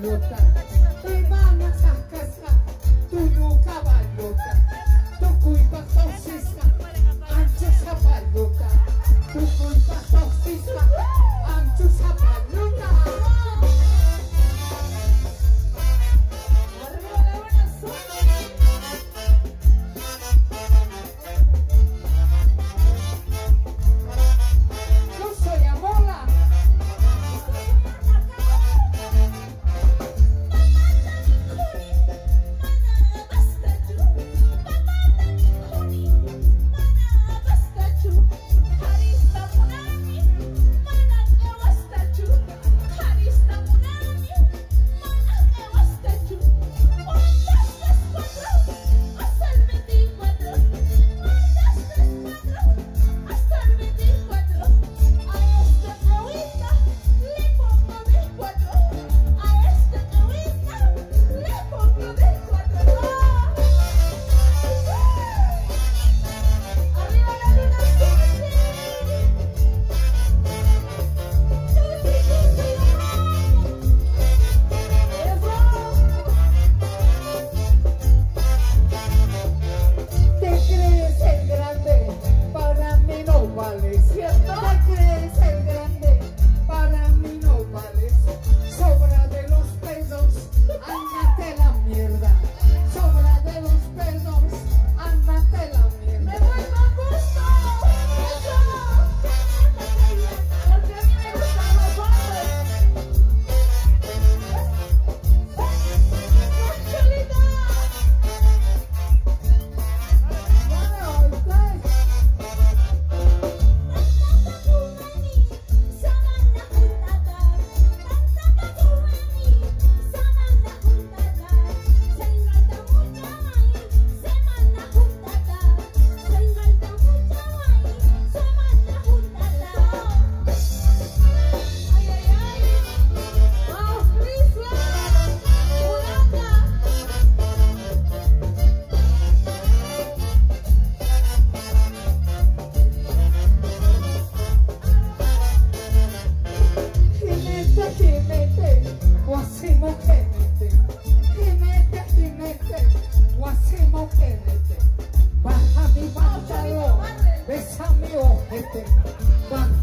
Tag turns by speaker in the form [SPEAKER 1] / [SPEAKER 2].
[SPEAKER 1] caballota, te Mi